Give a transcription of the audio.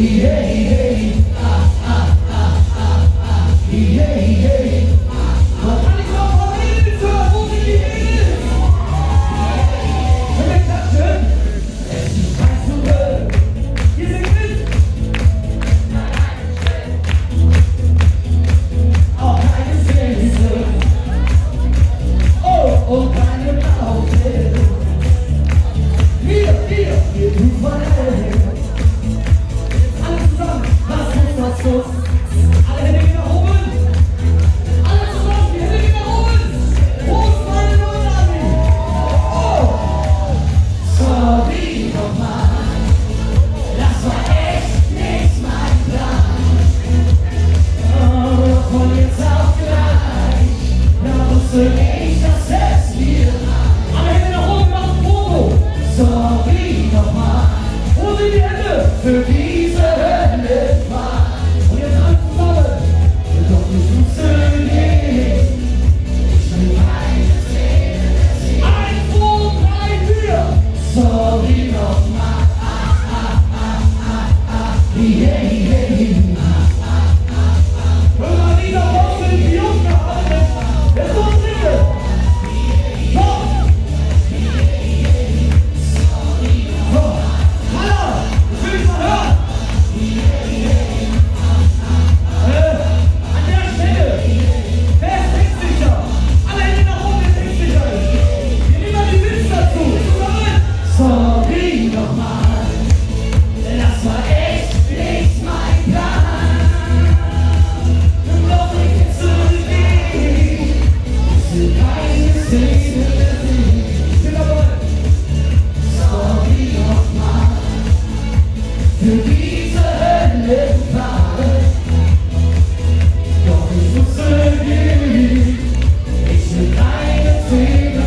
Here, here, here, you find the kind of thing